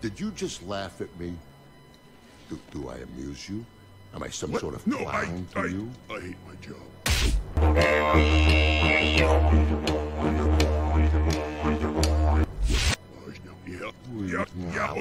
Did you just laugh at me? Do, do I amuse you? Am I some what? sort of no, clown I, to I, you? I hate my job. yeah, yeah. yeah.